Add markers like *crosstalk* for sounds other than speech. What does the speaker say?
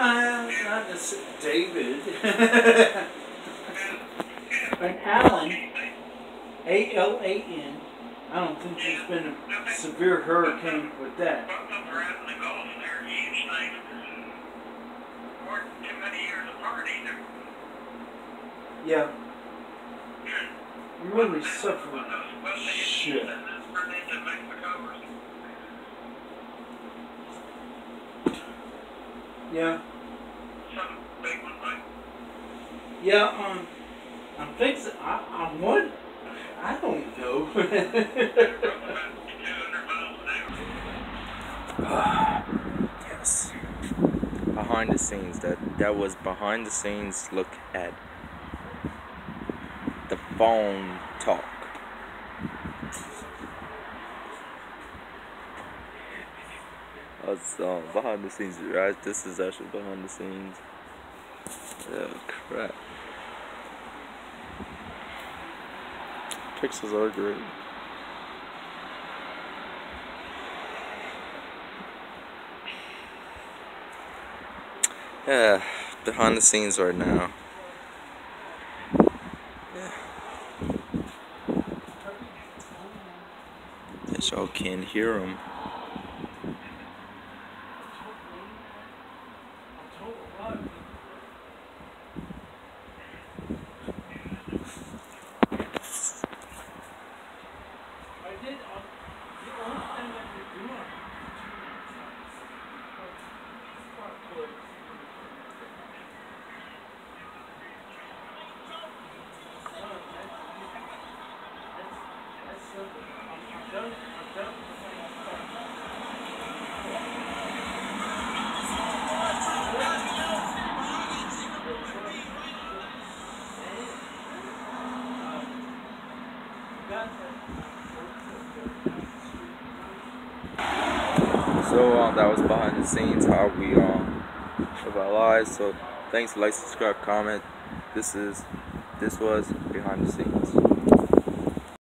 Uh, not David. *laughs* and Alan, A L A N. I don't think there's been a severe hurricane with that. Yeah. of them are out Yeah. some big one, like Yeah, um, I'm fixing, I, I'm what? I don't know. about 200 miles an hour. Yes. Behind the scenes. That that was behind the scenes look at the phone talk. That's uh, behind the scenes, right? This is actually behind the scenes. Oh crap. Pixels are great. Yeah, behind the scenes right now. Yeah. Guess y'all can't hear him. So um, that was behind the scenes how we um live our lives. So thanks, like, subscribe, comment. This is this was behind the scenes.